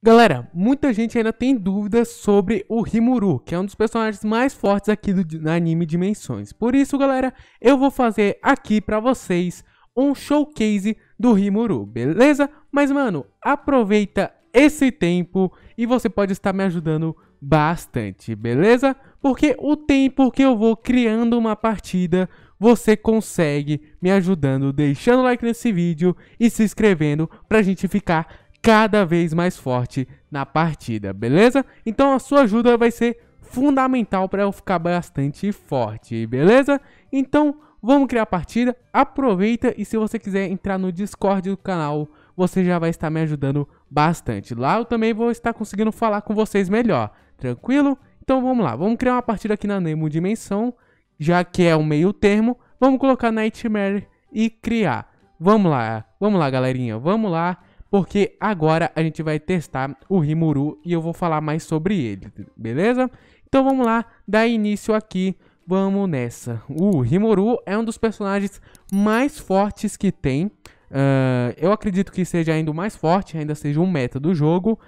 Galera, muita gente ainda tem dúvidas sobre o Rimuru, que é um dos personagens mais fortes aqui do anime Dimensões. Por isso, galera, eu vou fazer aqui pra vocês um showcase do Rimuru, beleza? Mas, mano, aproveita esse tempo e você pode estar me ajudando bastante, beleza? Porque o tempo que eu vou criando uma partida, você consegue me ajudando deixando like nesse vídeo e se inscrevendo pra gente ficar cada vez mais forte na partida, beleza? Então a sua ajuda vai ser fundamental para eu ficar bastante forte, beleza? Então vamos criar a partida, aproveita e se você quiser entrar no Discord do canal, você já vai estar me ajudando bastante. Lá eu também vou estar conseguindo falar com vocês melhor, tranquilo? Então vamos lá, vamos criar uma partida aqui na Nemo Dimensão, já que é o meio termo, vamos colocar Nightmare e criar. Vamos lá, vamos lá galerinha, vamos lá porque agora a gente vai testar o Rimuru e eu vou falar mais sobre ele, beleza? Então vamos lá, dar início aqui, vamos nessa. O Rimuru é um dos personagens mais fortes que tem, uh, eu acredito que seja ainda mais forte, ainda seja um meta do jogo,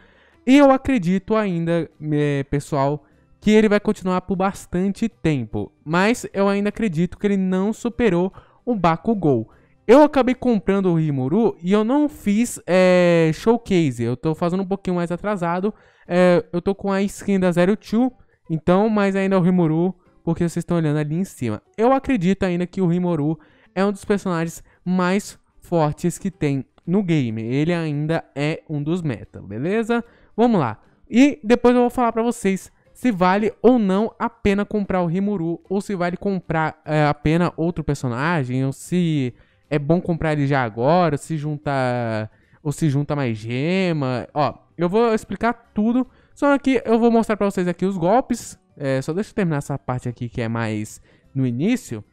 e eu acredito ainda, eh, pessoal, que ele vai continuar por bastante tempo, mas eu ainda acredito que ele não superou o Bakugou. Eu acabei comprando o Rimuru e eu não fiz é, showcase. Eu tô fazendo um pouquinho mais atrasado. É, eu tô com a skin da Zero Two. Então, mas ainda é o Rimuru, porque vocês estão olhando ali em cima. Eu acredito ainda que o Rimuru é um dos personagens mais fortes que tem no game. Ele ainda é um dos meta, beleza? Vamos lá. E depois eu vou falar pra vocês se vale ou não a pena comprar o Rimuru. Ou se vale comprar é, a pena outro personagem. Ou se é bom comprar ele já agora, se juntar ou se junta mais gema. Ó, eu vou explicar tudo, só que eu vou mostrar pra vocês aqui os golpes. É, só deixa eu terminar essa parte aqui que é mais no início.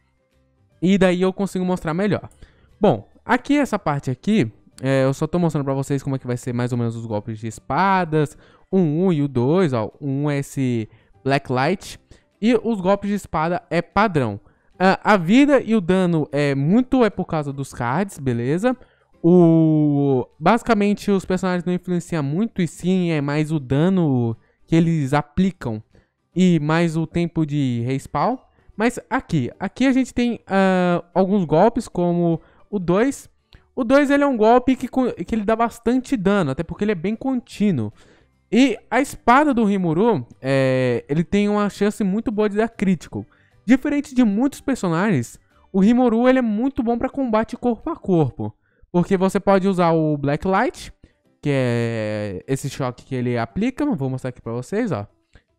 E daí eu consigo mostrar melhor. Bom, aqui essa parte aqui, é, eu só tô mostrando pra vocês como é que vai ser mais ou menos os golpes de espadas. O 1 e o 2, ó. O 1 é esse Black Light. E os golpes de espada é padrão. Uh, a vida e o dano é muito é por causa dos cards, beleza? O basicamente os personagens não influenciam muito e sim é mais o dano que eles aplicam e mais o tempo de respawn. Mas aqui, aqui a gente tem uh, alguns golpes como o 2. O 2 ele é um golpe que, que ele dá bastante dano, até porque ele é bem contínuo. E a espada do Rimuru, é, ele tem uma chance muito boa de dar crítico. Diferente de muitos personagens, o Rimuru ele é muito bom para combate corpo a corpo. Porque você pode usar o Black Light, que é esse choque que ele aplica. Vou mostrar aqui pra vocês, ó.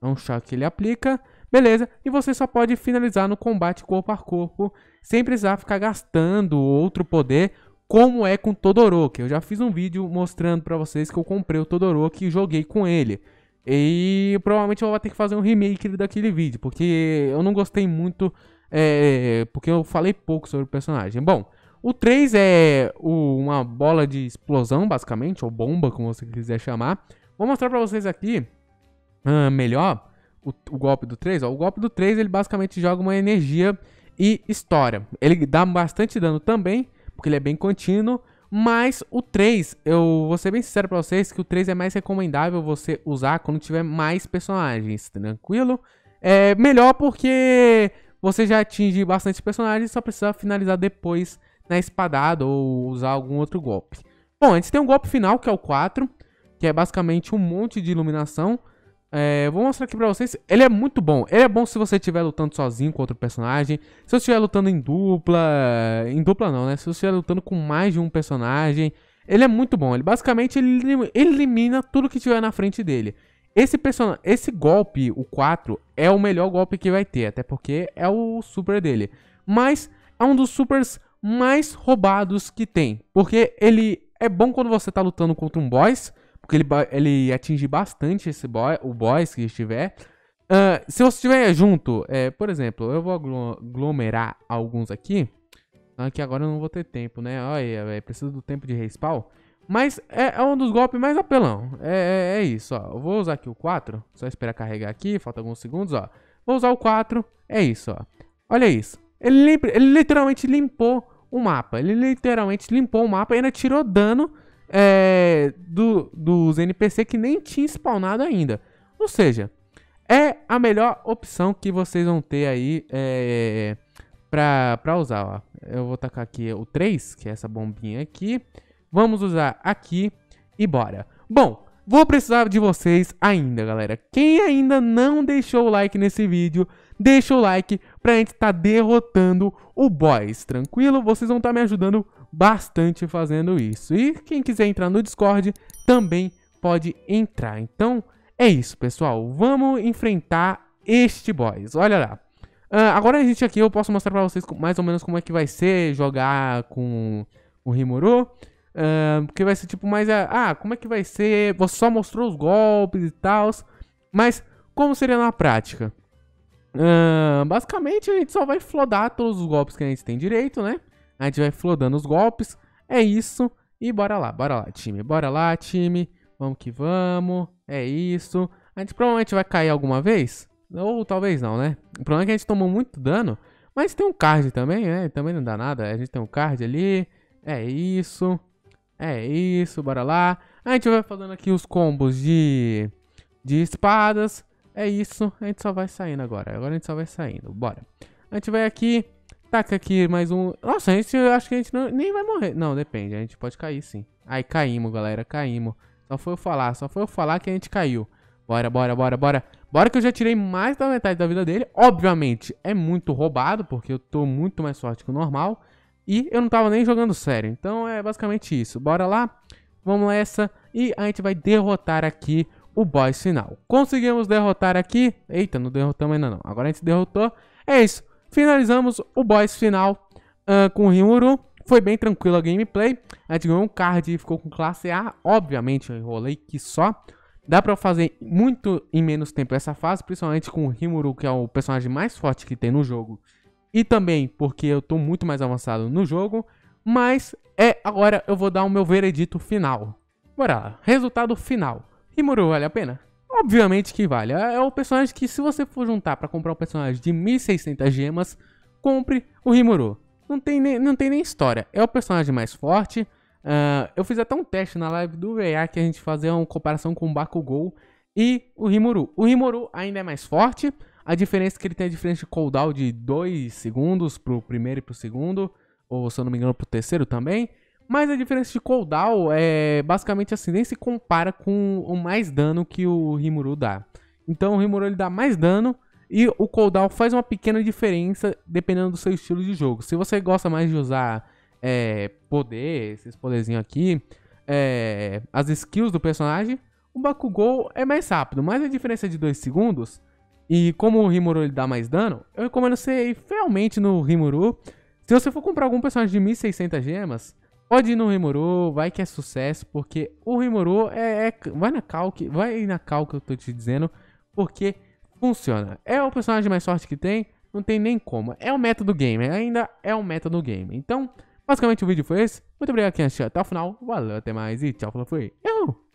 É um choque que ele aplica. Beleza, e você só pode finalizar no combate corpo a corpo, sem precisar ficar gastando outro poder, como é com Todoroki. Eu já fiz um vídeo mostrando pra vocês que eu comprei o Todoroki e joguei com ele. E provavelmente eu vou ter que fazer um remake daquele vídeo, porque eu não gostei muito, é, porque eu falei pouco sobre o personagem. Bom, o 3 é o, uma bola de explosão, basicamente, ou bomba, como você quiser chamar. Vou mostrar pra vocês aqui uh, melhor o, o, golpe do 3. Ó. O golpe do 3, ele basicamente joga uma energia e história. Ele dá bastante dano também, porque ele é bem contínuo, mas o 3, eu vou ser bem sincero pra vocês que o 3 é mais recomendável você usar quando tiver mais personagens, tranquilo? É melhor porque você já atinge bastante personagens, só precisa finalizar depois na espadada ou usar algum outro golpe. Bom, a gente tem um golpe final que é o 4, que é basicamente um monte de iluminação. É, vou mostrar aqui pra vocês. Ele é muito bom. Ele é bom se você estiver lutando sozinho com outro personagem. Se você estiver lutando em dupla. Em dupla não, né? Se você estiver lutando com mais de um personagem. Ele é muito bom. Ele basicamente ele elimina tudo que tiver na frente dele. Esse, person... Esse golpe, o 4, é o melhor golpe que vai ter. Até porque é o super dele. Mas é um dos supers mais roubados que tem. Porque ele é bom quando você tá lutando contra um boss. Porque ele, ele atinge bastante esse boy, o boss que estiver. Uh, se você estiver junto, é, por exemplo, eu vou aglomerar alguns aqui. Que agora eu não vou ter tempo, né? Olha, véio, preciso do tempo de respawn. Mas é, é, um dos golpes mais apelão. É, é, é, isso, ó. Eu vou usar aqui o 4. Só esperar carregar aqui, falta alguns segundos, ó. Vou usar o 4. É isso, ó. Olha isso. Ele, ele literalmente limpou o mapa. Ele literalmente limpou o mapa e ainda tirou dano é, do, dos NPC que nem tinha spawnado ainda. Ou seja, é a melhor opção que vocês vão ter aí é, pra, pra usar. Ó. Eu vou tacar aqui o 3, que é essa bombinha aqui. Vamos usar aqui e bora. Bom, vou precisar de vocês ainda, galera. Quem ainda não deixou o like nesse vídeo, deixa o like pra gente estar tá derrotando o boss, tranquilo? Vocês vão estar tá me ajudando bastante fazendo isso. E quem quiser entrar no Discord também pode entrar. Então, é isso, pessoal. Vamos enfrentar este boss. Olha lá. Uh, agora a gente aqui, eu posso mostrar pra vocês mais ou menos como é que vai ser jogar com o Rimuru. Uh, vai ser tipo mais... ah, como é que vai ser? Você só mostrou os golpes e tal. Mas como seria na prática? Uh, basicamente a gente só vai flodar todos os golpes que a gente tem direito, né? A gente vai flodando os golpes. É isso. E bora lá, bora lá, time. Bora lá, time. Vamos que vamos. É isso. A gente provavelmente vai cair alguma vez. Ou talvez não, né? O problema é que a gente tomou muito dano. Mas tem um card também, né? Também não dá nada. A gente tem um card ali. É isso. É isso, bora lá. A gente vai fazendo aqui os combos de, de espadas. É isso, a gente só vai saindo agora. Agora a gente só vai saindo, bora. A gente vai aqui, taca aqui mais um... Nossa, a gente, acho que a gente não, nem vai morrer. Não, depende, a gente pode cair sim. Aí, caímos, galera, caímos. Só foi eu falar, só foi eu falar que a gente caiu. Bora, bora, bora, bora. Bora que eu já tirei mais da metade da vida dele. Obviamente, é muito roubado, porque eu tô muito mais forte que o normal. E eu não tava nem jogando sério. Então é basicamente isso. Bora lá, vamos nessa. E a gente vai derrotar aqui o boss final. Conseguimos derrotar aqui. Eita, não derrotamos ainda não. Agora a gente derrotou. É isso. Finalizamos o boss final uh, com o Rimuru. Foi bem tranquilo a gameplay. A gente ganhou um card e ficou com classe A. Obviamente eu enrolei que só. Dá pra fazer muito em menos tempo essa fase, principalmente com o Rimuru, que é o personagem mais forte que tem no jogo. E também porque eu tô muito mais avançado no jogo. Mas é agora eu vou dar o meu veredito final. Bora lá. Resultado final. Rimuru vale a pena? Obviamente que vale. É, é o personagem que se você for juntar para comprar um personagem de 1600 gemas, compre o Rimuru. Não tem nem, não tem nem história. É o personagem mais forte. Uh, eu fiz até um teste na live do VA que a gente fazia uma comparação com o Bakugou e o Rimuru. O Rimuru ainda é mais forte. A diferença é que ele tem a diferença de cooldown de 2 segundos pro primeiro e pro segundo. Ou se eu não me engano pro terceiro também. Mas a diferença de cooldown é basicamente assim, nem se compara com o mais dano que o Rimuru dá. Então o Rimuru ele dá mais dano e o cooldown faz uma pequena diferença dependendo do seu estilo de jogo. Se você gosta mais de usar é, poder, esses poderzinhos aqui, é, as skills do personagem, o Bakugou é mais rápido, mas a diferença é de 2 segundos. E como o Rimuru ele dá mais dano, eu recomendo você ir fielmente no Rimuru. Se você for comprar algum personagem de 1600 gemas, Pode ir no Rimuru, vai que é sucesso, porque o Rimuru é, é, vai na cal, vai na cal que eu tô te dizendo, porque funciona. É o personagem mais forte que tem, não tem nem como. É o meta do game, ainda é o meta do game. Então, basicamente o vídeo foi esse. Muito obrigado quem assistiu até o final. Valeu, até mais e tchau, falou, fui. Eu.